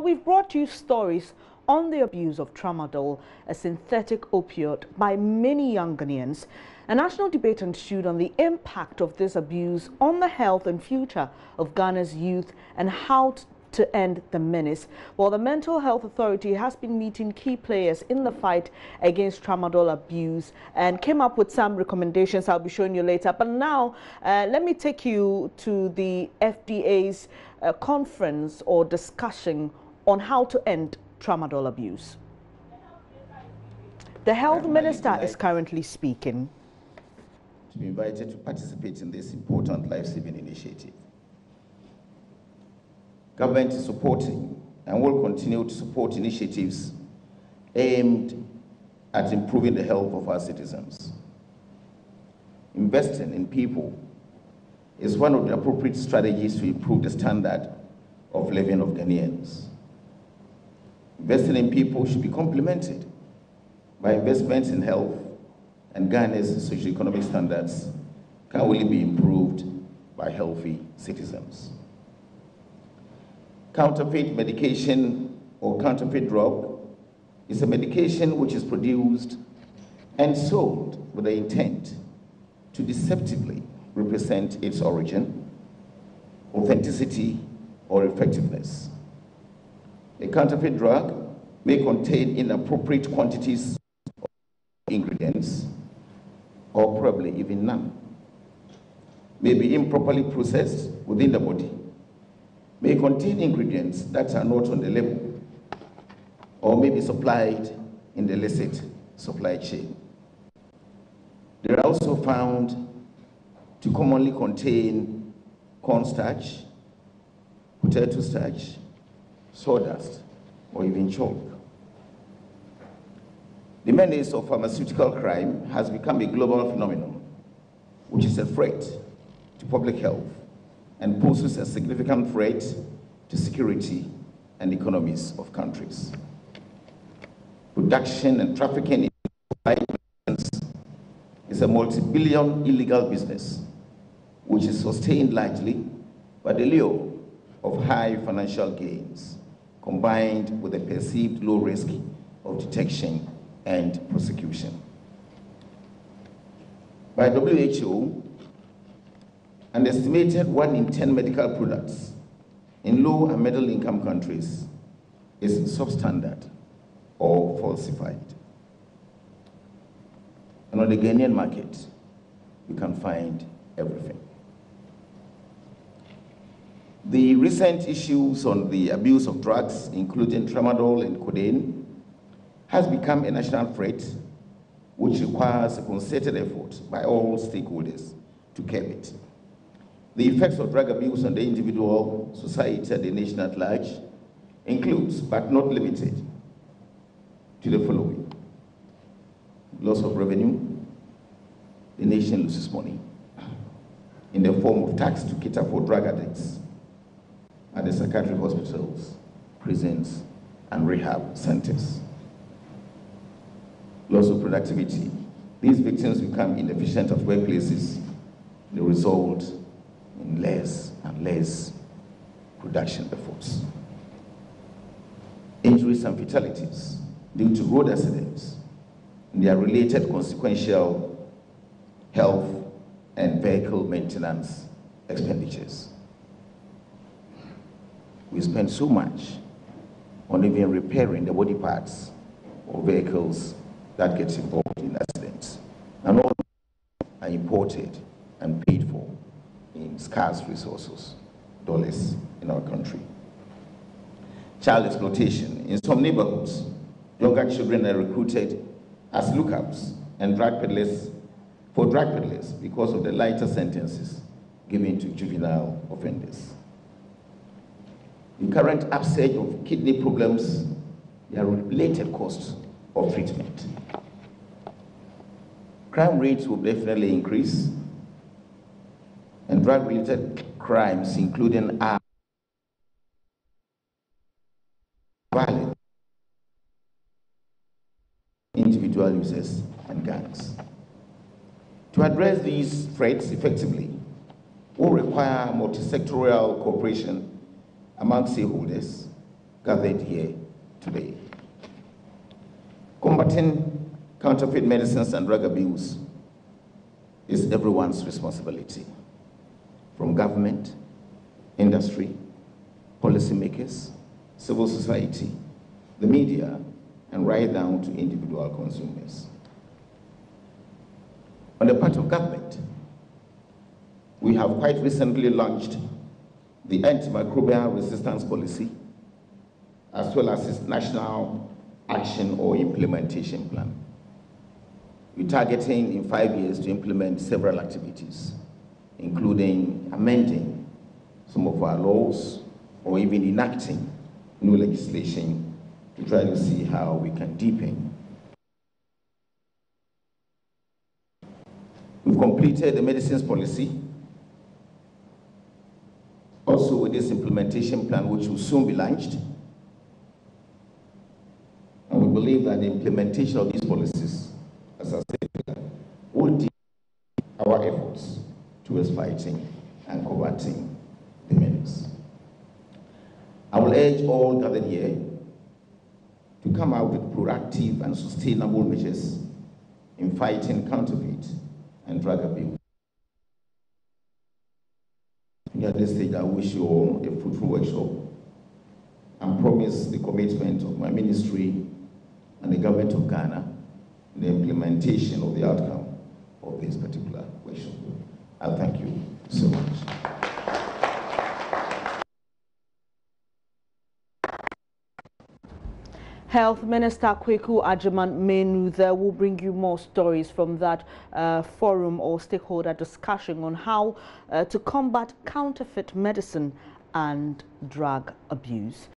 we've brought you stories on the abuse of tramadol, a synthetic opioid, by many young Ghanaians. A national debate ensued on the impact of this abuse on the health and future of Ghana's youth and how to end the menace. Well, the Mental Health Authority has been meeting key players in the fight against tramadol abuse and came up with some recommendations I'll be showing you later. But now, uh, let me take you to the FDA's uh, conference or discussion on how to end tramadol abuse. The health minister is currently speaking. To be invited to participate in this important life-saving initiative. Government is supporting and will continue to support initiatives aimed at improving the health of our citizens. Investing in people is one of the appropriate strategies to improve the standard of living of Ghanaians. Investing in people should be complemented by investments in health and Ghana's socio-economic standards can only be improved by healthy citizens. Counterfeit medication or counterfeit drug is a medication which is produced and sold with the intent to deceptively represent its origin, authenticity, or effectiveness. A counterfeit drug may contain inappropriate quantities of ingredients, or probably even none. May be improperly processed within the body may contain ingredients that are not on the label or may be supplied in the illicit supply chain. They are also found to commonly contain cornstarch, potato starch, sawdust, or even chalk. The menace of pharmaceutical crime has become a global phenomenon, which is a threat to public health and poses a significant threat to security and economies of countries. Production and trafficking in is a multi-billion illegal business which is sustained largely by the lure of high financial gains combined with a perceived low risk of detection and prosecution. By WHO, an estimated 1 in 10 medical products in low and middle income countries is substandard or falsified. And on the Ghanaian market, you can find everything. The recent issues on the abuse of drugs, including tramadol and codeine, has become a national threat which requires a concerted effort by all stakeholders to curb it. The effects of drug abuse on the individual, society, and the nation at large includes, but not limited, to the following. Loss of revenue, the nation loses money in the form of tax to cater for drug addicts at the psychiatric hospitals, prisons, and rehab centers. Loss of productivity. These victims become inefficient at workplaces. The result in less and less production efforts. Injuries and fatalities due to road accidents and their related consequential health and vehicle maintenance expenditures. We spend so much on even repairing the body parts of vehicles that gets involved in accidents. And all are imported and paid for in scarce resources, dollars in our country. Child exploitation. In some neighborhoods, younger children are recruited as lookups and drug peddlers for drug peddlers because of the lighter sentences given to juvenile offenders. The current upsurge of kidney problems, their related costs of treatment. Crime rates will definitely increase and drug-related crimes, including armed violence, individual users, and gangs. To address these threats effectively will require multi-sectorial cooperation among stakeholders gathered here today. Combating counterfeit medicines and drug abuse is everyone's responsibility, from government, industry, policymakers, civil society, the media, and right down to individual consumers. On the part of government, we have quite recently launched the antimicrobial resistance policy, as well as its national action or implementation plan. We're targeting in five years to implement several activities, including amending some of our laws or even enacting new legislation to try to see how we can deepen. We've completed the medicines policy, also with this implementation plan, which will soon be launched. And we believe that the implementation of these policies, as I said, will deepen our efforts towards fighting and combating the menace. I will urge all gathered here to come out with proactive and sustainable measures in fighting counterfeit and drug abuse. At this stage, I wish you all a fruitful workshop and promise the commitment of my ministry and the government of Ghana in the implementation of the outcome of this particular workshop. I thank you so much. Health Minister Kwaku Agyeman Manu there will bring you more stories from that uh, forum or stakeholder discussion on how uh, to combat counterfeit medicine and drug abuse.